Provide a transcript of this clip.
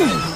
Yeah.